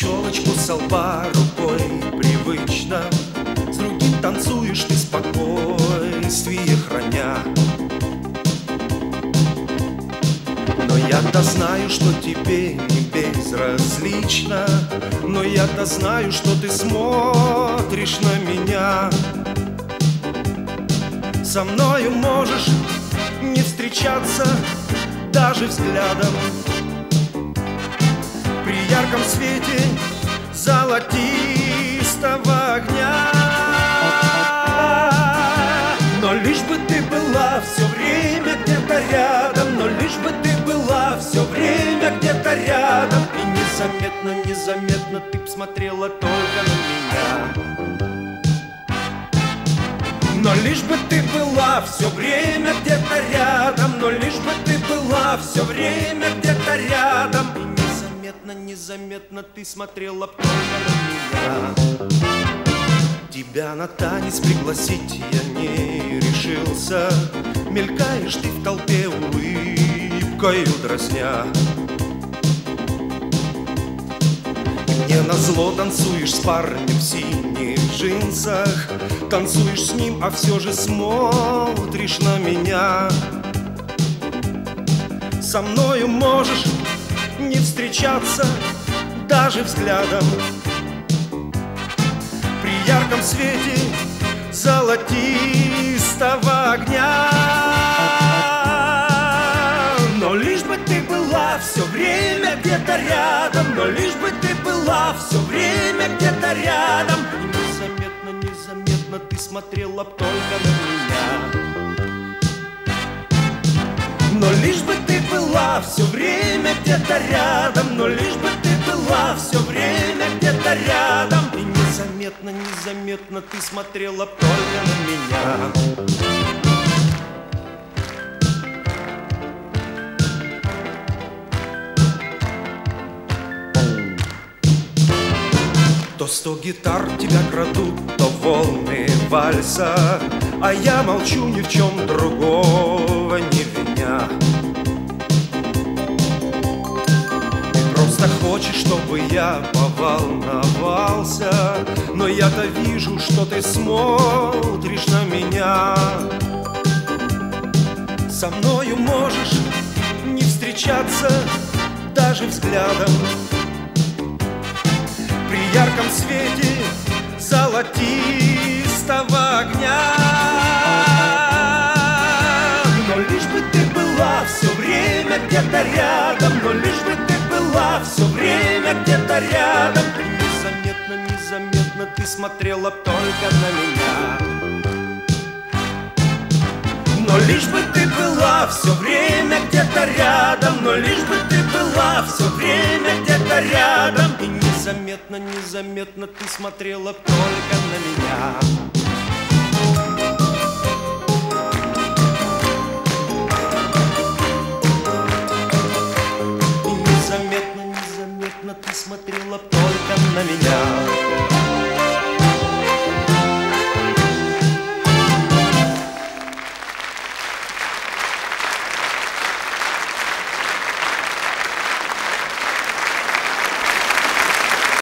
Челочку со лба рукой привычно. С другим танцуешь ты спокойствие храня. Но я-то знаю, что тебе не безразлично. Но я-то знаю, что ты смотришь на меня. Со мною можешь не встречаться даже взглядом ярком свете золотистого огня. Но лишь бы ты была все время где-то рядом Но лишь бы ты была все время где-то рядом. И незаметно, незаметно ты б смотрела только на меня. Но лишь бы ты была все время где-то незаметно, ты смотрела только на меня. Тебя на танец пригласить я не решился. Мелькаешь ты в толпе улыбкою дразня Мне на зло танцуешь с парнем в синих джинсах. Танцуешь с ним, а все же смотришь на меня. Со мною можешь не встречаться даже взглядом. При ярком свете золотистого огня. Но лишь бы ты была все время где-то рядом. Но лишь бы ты была все время где-то рядом. Незаметно, незаметно ты смотрела только на меня. Но лишь бы ты была все время где-то рядом. Но лишь бы ты была все время где-то рядом. И незаметно, незаметно ты смотрела только на меня. То сто гитар тебя крадут, то волны вальса А я молчу ни в чем другого я поволновался Но я-то вижу, что ты смотришь на меня Со мною можешь не встречаться даже взглядом при ярком свете золотистого огня. Но лишь бы ты была все время где-то рядом, но лишь бы ты была все время где-то рядом. И незаметно, незаметно ты смотрела только на меня. Но лишь бы ты была все время где-то рядом, но лишь бы ты была все время где-то рядом. Только. И незаметно, незаметно ты смотрела только на меня.